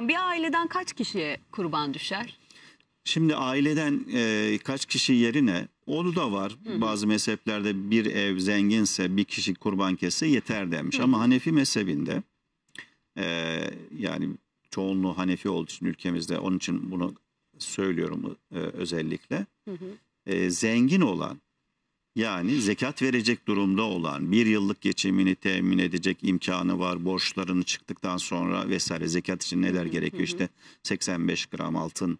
hocam bir aileden kaç kişiye kurban düşer? Şimdi aileden e, kaç kişi yerine onu da var. Bazı mezheplerde bir ev zenginse bir kişi kurban kesse yeter demiş. Ama Hanefi mezhebinde e, yani çoğunluğu Hanefi olduğu için ülkemizde onun için bunu söylüyorum e, özellikle. E, zengin olan yani zekat verecek durumda olan bir yıllık geçimini temin edecek imkanı var. Borçlarını çıktıktan sonra vesaire zekat için neler gerekiyor işte 85 gram altın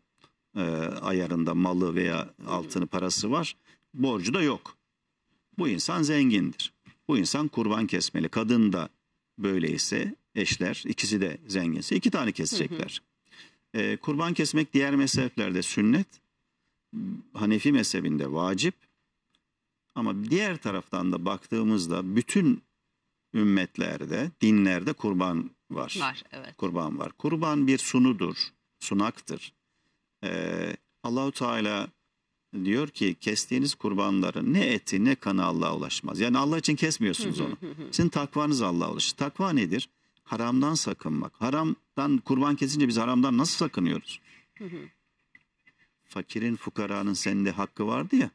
e, ayarında malı veya altını parası var. Borcu da yok. Bu insan zengindir. Bu insan kurban kesmeli. Kadın da böyleyse eşler ikisi de zenginse iki tane kesecekler. E, kurban kesmek diğer mezheplerde sünnet. Hanefi mezhebinde vacip. Ama diğer taraftan da baktığımızda bütün ümmetlerde, dinlerde kurban var. Var evet. Kurban var. Kurban bir sunudur, sunaktır. Ee, Allahu Teala diyor ki kestiğiniz kurbanların ne eti ne kanı Allah'a ulaşmaz. Yani Allah için kesmiyorsunuz onu. Sizin takvanız Allah'a ulaşır. Takva nedir? Haramdan sakınmak. Haramdan kurban kesince biz haramdan nasıl sakınıyoruz? Fakirin, fukaranın sende hakkı vardı ya.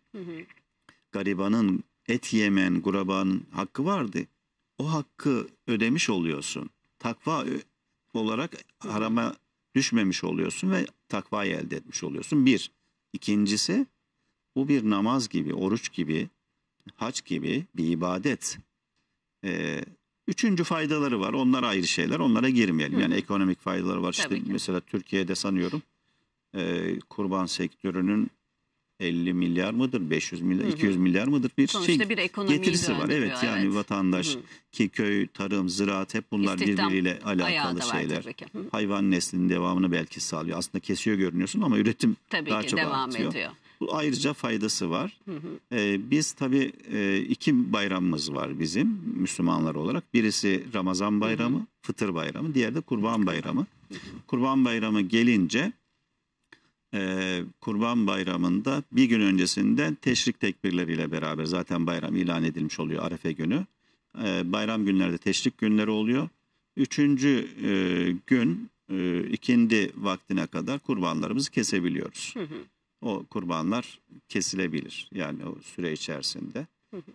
Garibanın, et yemen, gurabanın hakkı vardı. O hakkı ödemiş oluyorsun. Takva olarak harama düşmemiş oluyorsun ve takvayı elde etmiş oluyorsun. Bir. İkincisi bu bir namaz gibi, oruç gibi, hac gibi bir ibadet. Ee, üçüncü faydaları var. Onlar ayrı şeyler. Onlara girmeyelim. Yani ekonomik faydaları var. Tabii İşte ki. mesela Türkiye'de sanıyorum e, kurban sektörünün 50 milyar mıdır, 500 milyar, 200 milyar mıdır bir Sonuçta şey bir getirisi var. Evet yani evet. vatandaş Hı. ki köy, tarım, ziraat hep bunlar İstihdam birbiriyle alakalı şeyler. Hı. Hayvan neslinin devamını belki sağlıyor. Aslında kesiyor görünüyorsun ama üretim Tabii daha ki çok devam artıyor. ediyor. Bu ayrıca faydası var. Ee, biz tabii e, iki bayramımız var bizim Müslümanlar olarak. Birisi Ramazan bayramı, Fıtır bayramı. Diğeri de Kurban bayramı. Kurban bayramı gelince e, Kurban bayramında bir gün öncesinden teşrik tekbirleriyle beraber zaten bayram ilan edilmiş oluyor Arefe günü. E, bayram günlerde teşrik günleri oluyor. Üçüncü e, gün e, ikindi vaktine kadar kurbanlarımızı kesebiliyoruz. O kurbanlar kesilebilir yani o süre içerisinde.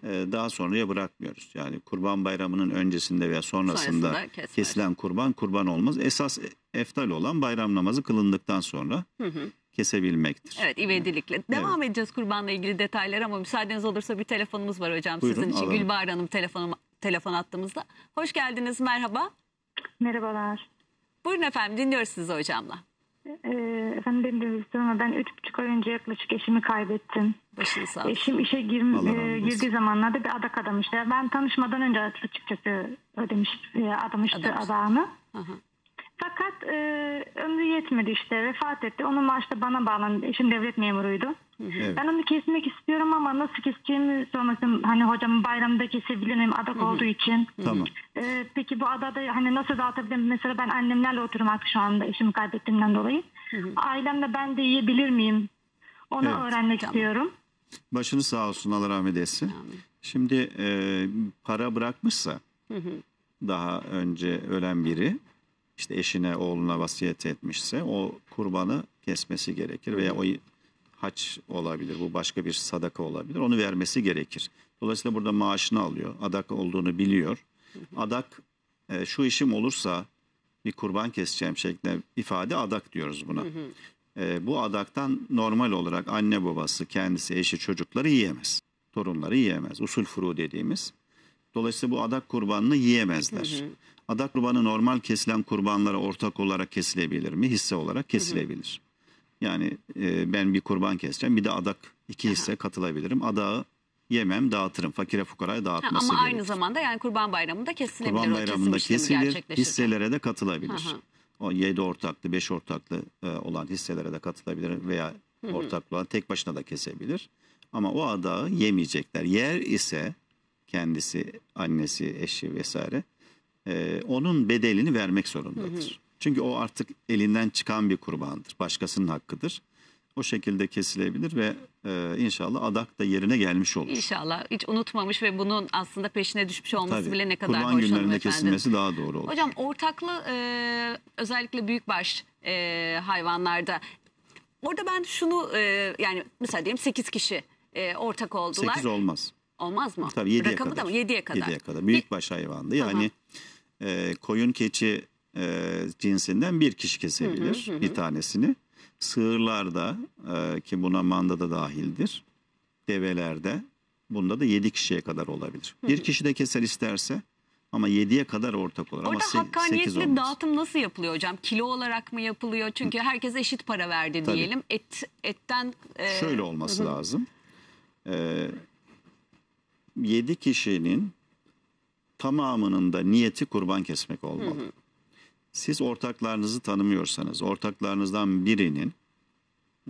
Daha sonraya bırakmıyoruz. Yani kurban bayramının öncesinde veya sonrasında, Sonrasında kesilen kurban kurban olmaz. Esas eftal olan bayram namazı kılındıktan sonra kesebilmektir. Evet ivedilikle. Devam edeceğiz kurbanla ilgili detaylar ama müsaadeniz olursa bir telefonumuz var hocam Buyurun, sizin için. alalım. Gülbahar Hanım telefon, telefon attığımızda. Hoş geldiniz merhaba. Merhabalar. Buyurun efendim dinliyoruz sizi hocamla. Ee, efendim benim de ama ben üç buçuk ay önce yaklaşık eşimi kaybettim. Başınız sağ olsun. Eşim işe razı e, girdiği zamanlarda bir adak adamıştı. Ben tanışmadan önce açıkçası ödemiş, e, adamıştı Adamış. adağını. Aha. Fakat e, ömrü yetmedi işte vefat etti. Onun maaşı bana bağlandı. Eşim devlet memuruydu. Evet. Ben onu kesmek istiyorum ama nasıl keseceğimi sormasın. Hani hocam bayramda kesebilir miyim adak olduğu için. Tamam. Ee, peki bu adada hani nasıl dağıtabilirim? Mesela ben annemlerle artık şu anda eşimi kaybettiğimden dolayı. Ailemle ben de yiyebilir miyim? Onu Evet. öğrenmek Tamam. istiyorum. Başınız sağ olsun Allah rahmet etsin. Şimdi e, para bırakmışsa daha önce ölen biri işte eşine oğluna vasiyet etmişse o kurbanı kesmesi gerekir veya o haç olabilir bu başka bir sadaka olabilir onu vermesi gerekir. Dolayısıyla burada maaşını alıyor adak olduğunu biliyor. Adak e, şu işim olursa bir kurban keseceğim şeklinde ifade adak diyoruz buna. E, bu adaktan normal olarak anne babası, kendisi, eşi, çocukları yiyemez. Torunları yiyemez. Usul furu dediğimiz. Dolayısıyla bu adak kurbanını yiyemezler. Adak kurbanı normal kesilen kurbanlara ortak olarak kesilebilir mi? Hisse olarak kesilebilir. Yani e, ben bir kurban keseceğim bir de adak iki hisse katılabilirim. Adağı yemem dağıtırım. Fakire fukaraya Ha, dağıtması ama gerekir. aynı zamanda yani kurban bayramında kesilebilir. Kurban bayramında kesilir, hisselere de katılabilir. Hı hı. O 7 ortaklı, 5 ortaklı e, olan hisselere de katılabilir veya ortaklı olan tek başına da kesebilir. Ama o adağı yemeyecekler. Yer ise kendisi, annesi, eşi vesaire e, onun bedelini vermek zorundadır. Çünkü o artık elinden çıkan bir kurbandır. Başkasının hakkıdır. o şekilde kesilebilir ve e, inşallah adak da yerine gelmiş olur. İnşallah hiç unutmamış ve bunun aslında peşine düşmüş olması Tabii. bile ne kadar Kurban hoş günlerinde hanımefendi. kesilmesi daha doğru olur. Hocam ortaklı e, özellikle büyükbaş e, hayvanlarda orada ben şunu e, yani mesela diyelim 8 kişi e, ortak oldular. 8 olmaz. Olmaz mı? Tabii 7'ye Rakamı kadar. da mı? 7'ye kadar. 7'ye kadar. Büyükbaş hayvandı. Yani e, koyun keçi e, cinsinden bir kişi kesebilir bir tanesini. Sığırlarda e, ki buna manda da dahildir. Develerde bunda da 7 kişiye kadar olabilir. Bir kişi de keser isterse ama 7'ye kadar ortak olur. ama Orada sekiz hakkaniyetli dağıtım nasıl yapılıyor hocam? Kilo olarak mı yapılıyor? Çünkü herkes eşit para verdi Tabii. diyelim. Et etten e, Şöyle olması lazım. Ee, 7 kişinin tamamının da niyeti kurban kesmek olmalı. Siz ortaklarınızı tanımıyorsanız, ortaklarınızdan birinin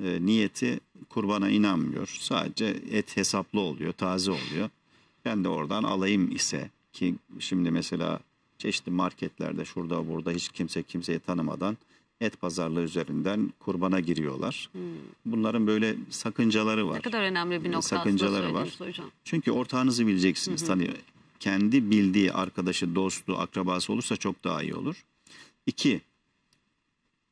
e, niyeti kurbana inanmıyor. Sadece et hesaplı oluyor, taze oluyor. Ben de oradan alayım ise ki şimdi mesela çeşitli marketlerde şurada burada hiç kimse kimseyi tanımadan et pazarlığı üzerinden kurbana giriyorlar. Bunların böyle sakıncaları var. ne kadar önemli bir nokta aslında sakıncaları var. hocam. Çünkü ortağınızı bileceksiniz. Tanıyor. Kendi bildiği arkadaşı, dostu, akrabası olursa çok daha iyi olur. İki,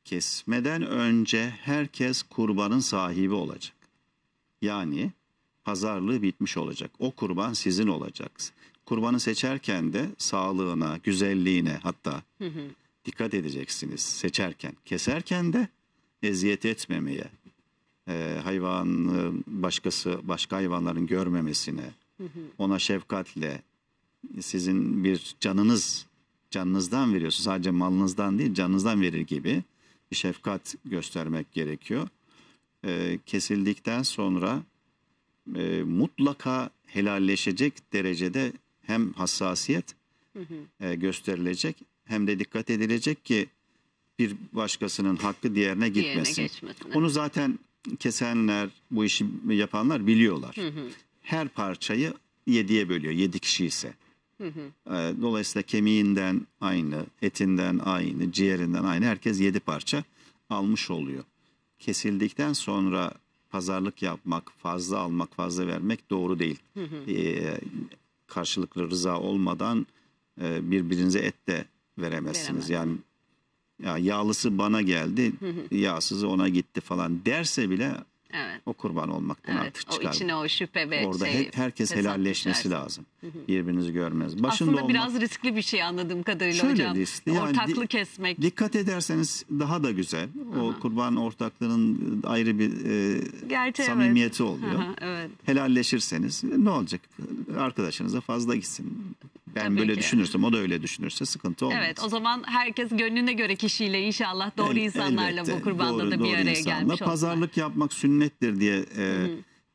kesmeden önce herkes kurbanın sahibi olacak. Yani pazarlığı bitmiş olacak. O kurban sizin olacak. Kurbanı seçerken de sağlığına, güzelliğine hatta dikkat edeceksiniz seçerken. Keserken de eziyet etmemeye, e, hayvanın başkası başka hayvanların görmemesine, ona şefkatle sizin bir canınız canınızdan veriyorsunuz. Sadece malınızdan değil canınızdan verir gibi bir şefkat göstermek gerekiyor. E, kesildikten sonra e, mutlaka helalleşecek derecede hem hassasiyet e, gösterilecek hem de dikkat edilecek ki bir başkasının hakkı diğerine Diğerine gitmesin. geçmesin. Onu zaten kesenler, bu işi yapanlar biliyorlar. Her parçayı yediye bölüyor, yedi kişi ise. Ee, Dolayısıyla kemiğinden aynı, etinden aynı, ciğerinden aynı. Herkes yedi parça almış oluyor. Kesildikten sonra pazarlık yapmak, fazla almak, fazla vermek doğru değil. Ee, karşılıklı rıza olmadan e, birbirinize et de veremezsiniz. Veremez. Yani ya yağlısı bana geldi, yağsızı ona gitti falan derse bile Evet. o kurban olmaktan Evet. artık O çıkar. içine o şüphe ve Orada şey, he- herkes helalleşmesi düşersin. lazım. Birbirinizi görmez. Başında Aslında olmak- biraz riskli bir şey anladığım kadarıyla Şöyle hocam. riskli, yani Ortaklı di- kesmek. Dikkat ederseniz daha da güzel. O kurban ortaklığının ayrı bir e, Gerçi evet. samimiyeti oluyor. Aha, evet. Helalleşirseniz ne olacak? Arkadaşınıza fazla gitsin. Ben Tabii böyle düşünürsem o da öyle düşünürse sıkıntı olmaz. Evet o zaman herkes gönlüne göre kişiyle inşallah doğru El- insanlarla elbette, bu kurbanda doğru- da bir doğru araya insanla. gelmiş olsunlar. Pazarlık yapmak sünnettir diye e,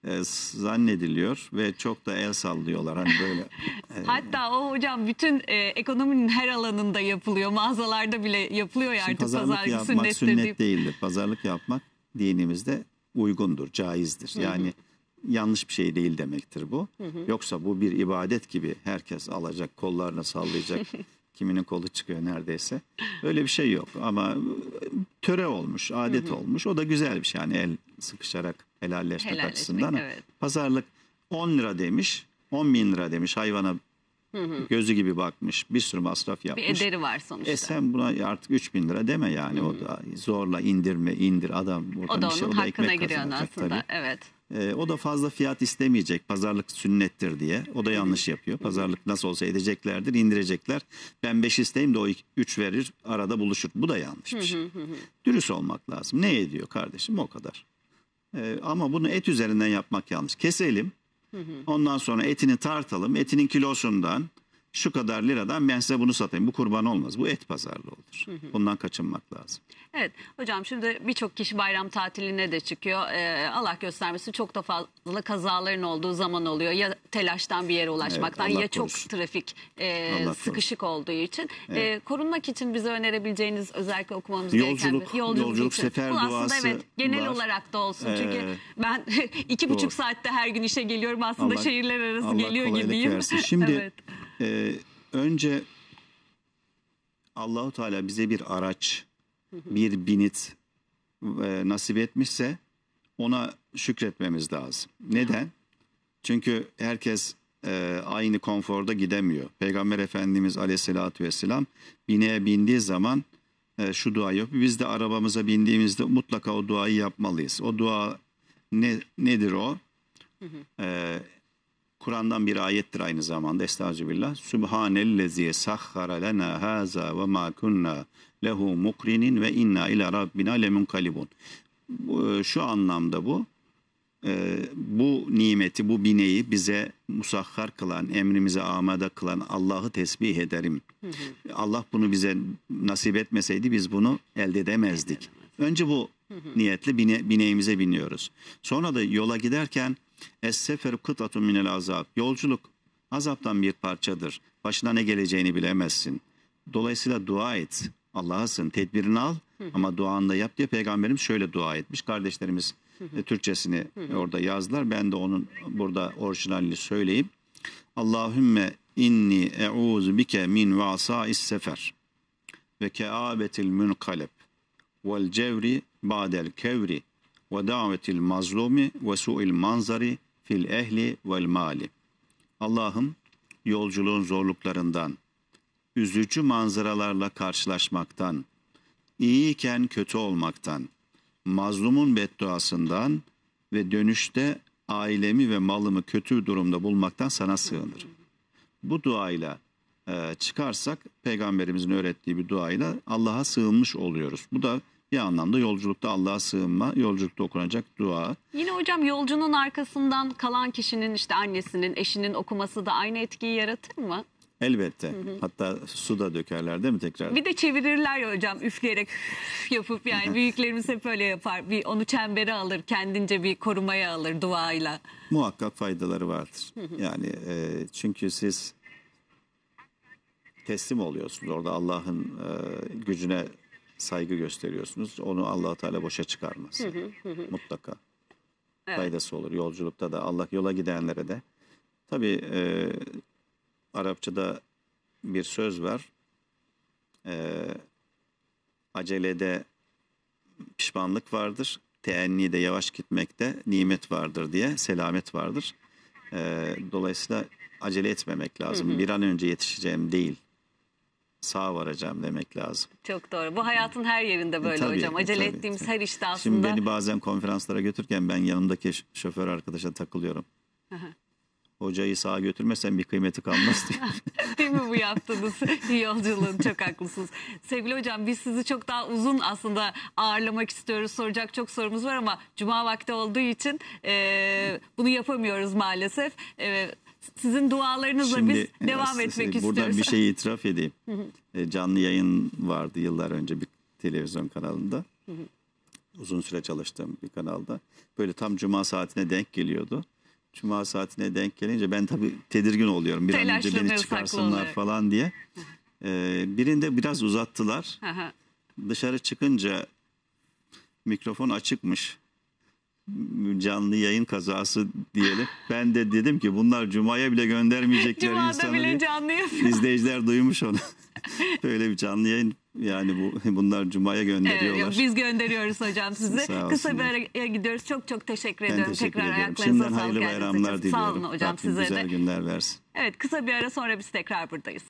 e, zannediliyor ve çok da el sallıyorlar hani böyle. Hatta o hocam bütün e, ekonominin her alanında yapılıyor. Mağazalarda bile yapılıyor ya artık pazarlık pazarlık yapmak sünnettir sünnet deyip. değildir. Pazarlık yapmak dinimizde uygundur, caizdir. Yani yanlış bir şey değil demektir bu. Yoksa bu bir ibadet gibi herkes alacak, kollarını sallayacak. Kiminin kolu çıkıyor neredeyse. Öyle bir şey yok ama töre olmuş, adet olmuş. O da güzel bir şey. Yani el sıkışarak helalleşmek, Helalleşmek, açısından. evet. Pazarlık 10 lira demiş, 10 bin lira demiş hayvana gözü gibi bakmış, bir sürü masraf Bir yapmış. ederi var sonuçta. E sen buna artık 3 bin lira deme yani o da zorla indirme indir adam o da bir şey, onun o da hakkına giriyor aslında. tabii. Evet. E, o da fazla fiyat istemeyecek pazarlık sünnettir diye o da yanlış yapıyor. Pazarlık nasıl olsa edeceklerdir indirecekler. Ben 5 isteyeyim de o 3 verir arada buluşur. Bu da yanlış bir şey. Dürüst olmak lazım. Ne ediyor kardeşim o kadar. E, ama bunu et üzerinden yapmak yanlış. Keselim. Ondan sonra etini tartalım. Etinin kilosundan şu kadar liradan ben size bunu satayım. Bu kurban olmaz. Bu et pazarlığı olur. Bundan kaçınmak lazım. Evet hocam şimdi birçok kişi bayram tatiline de çıkıyor. Ee, Allah göstermesin çok da fazla kazaların olduğu zaman oluyor. Ya telaştan bir yere ulaşmaktan Allah ya çok korusun. trafik e, Allah korusun. sıkışık olduğu için. E, korunmak için bize önerebileceğiniz özellikle okumamız gereken Yolculuk- bir yolculuk için. sefer Bu aslında duası evet genel var. olarak da olsun. Çünkü Ee, ben iki buçuk saatte her gün işe geliyorum aslında Allah- şehirler arası Allah geliyor gibiyim. versin. Şimdi evet. E, önce Allahu Teala bize bir araç, bir binit e, nasip etmişse ona şükretmemiz lazım. Neden? Çünkü herkes e, aynı konforda gidemiyor. Peygamber Efendimiz Aleyhisselatü Vesselam bineğe bindiği zaman e, şu duayı yapıyor. Biz de arabamıza bindiğimizde mutlaka o duayı yapmalıyız. O dua ne nedir o? E, Kur'an'dan bir ayettir aynı zamanda. Estağfirullah. Subhanellezi sahhara lena haza ve ma kunna lehu mukrinin ve inna ila rabbina lemunkalibun. Bu, Şu anlamda bu. Ee, bu nimeti, bu bineği bize musahhar kılan, emrimize amade kılan Allah'ı tesbih ederim. Allah bunu bize nasip etmeseydi biz bunu elde edemezdik. Önce bu niyetle bine, bineğimize biniyoruz. Sonra da yola giderken Es-sefer kıtatun minel azab. Yolculuk azaptan bir parçadır. Başına ne geleceğini bilemezsin. Dolayısıyla dua et. Allah'a. Tedbirini al ama duanı da yap diye peygamberimiz şöyle dua etmiş. Kardeşlerimiz e, Türkçesini orada yazdılar. Ben de onun burada orijinalini söyleyeyim. Allahümme inni e'uzu bike min vasa'is sefer ve keabetil münkaleb vel cevri ba'del kevri ve davetil mazlumi ve su'il manzari fil ehli vel mali. Allah'ım yolculuğun zorluklarından, üzücü manzaralarla karşılaşmaktan, iyiyken kötü olmaktan, mazlumun bedduasından ve dönüşte ailemi ve malımı kötü durumda bulmaktan sana sığınırım. Bu duayla e, çıkarsak peygamberimizin öğrettiği bir duayla Allah'a sığınmış oluyoruz. Bu da bir anlamda yolculukta Allah'a sığınma, yolculukta okunacak dua. Yine hocam yolcunun arkasından kalan kişinin işte annesinin, eşinin okuması da aynı etkiyi yaratır mı? Elbette. Hatta su da dökerler değil mi tekrar? Bir de çevirirler ya hocam üfleyerek üf yapıp yani büyüklerimiz hep öyle yapar. Bir onu çembere alır, kendince bir korumaya alır duayla. Muhakkak faydaları vardır. Yani e, çünkü siz teslim oluyorsunuz. Orada Allah'ın e, gücüne saygı gösteriyorsunuz. Onu allah Teala boşa çıkarmaz. Mutlaka. Evet. Faydası olur. Yolculukta da Allah yola gidenlere de. Tabii e, Arapçada bir söz var. E, acelede pişmanlık vardır. Teenni'de yavaş gitmekte nimet vardır diye selamet vardır. E, dolayısıyla acele etmemek lazım. Bir an önce yetişeceğim değil. Sağ varacağım demek lazım. Çok doğru. Bu hayatın her yerinde böyle tabii, hocam. Acele tabii, ettiğimiz tabii. her işte aslında. Şimdi beni bazen konferanslara götürürken ben yanımdaki şoför arkadaşa takılıyorum. Hocayı sağa götürmezsen bir kıymeti kalmaz diyor. Değil mi bu yaptığınız yolculuğun? Çok haklısınız. Sevgili hocam biz sizi çok daha uzun aslında ağırlamak istiyoruz. Soracak çok sorumuz var ama cuma vakti olduğu için e, bunu yapamıyoruz maalesef. E, sizin dualarınızla biz e, devam etmek Buradan istiyoruz. bir şey itiraf edeyim. E, canlı yayın vardı yıllar önce bir televizyon kanalında. Uzun süre çalıştığım bir kanalda. Böyle tam cuma saatine denk geliyordu. Cuma saatine denk gelince ben tabii tedirgin oluyorum. Bir an önce beni çıkarsınlar falan diye. E, birinde biraz uzattılar. Dışarı çıkınca mikrofon açıkmış. Canlı yayın kazası diyelim. Ben de dedim ki bunlar Cuma'ya bile göndermeyecekler Cuma'da insanı bile diye. canlı yapıyor. İzleyiciler duymuş onu. Böyle bir canlı yayın yani bu bunlar Cuma'ya Evet, gönderiyorlar. yok, biz gönderiyoruz hocam. Sağ Kısa bir araya gidiyoruz. Çok çok teşekkür ben ediyorum. teşekkür Tekrar ediyorum. Şimdiden hayırlı bayramlar diliyorum. Sağ olun hocam Rabbim size güzel de. günler versin. Evet kısa bir ara sonra biz tekrar buradayız.